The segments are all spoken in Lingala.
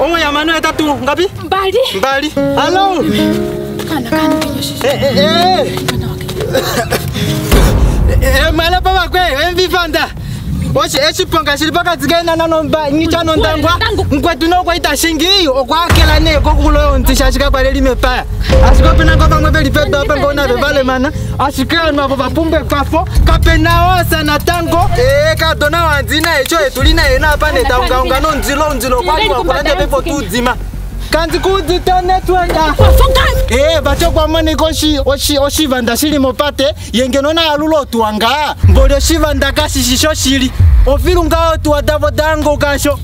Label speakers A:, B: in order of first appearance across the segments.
A: Ongo ya mano eta tu ngapi? Mbali. Mbali. Hello. Kana kana kinyoshisha. Eh eh eh. Eh mala baba kwe emvivanda. Eh, Oxe exiponga xi li pakati ka yena na nomba nyica no ntangwa nkwetu no kwa ita xingiyo okwa akela ne kokuloyo ntsixa xi ka kwa leli mepaya a xi kopi na nko van'we ve li pe dope ngo na ve va lemana a xi kena vo va pumbe kwafo kape na osa natango ekado na wandi na ye tyo etuli na ye na apane etaungaunga nondzilo ndzilo kwali wakulande pepo tuudzima kanti kuudzita netweka ee eh, vatyo kwamoneka oxivanda xili mopate yengeno na alulo otuwanga mboli oxivanda kaxishi xo xili ofilunga otuwa davo dango kaxo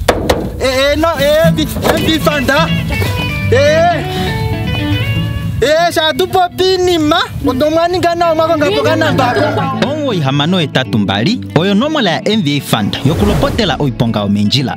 A: ee eh, eh, no evifanda ee ee xa tu popi inima otomwaninga nawo mwakongapo kanambako oihamano ihamano etatu mbali oyo nomola ya nva fund yokulopotela oiponga omenjila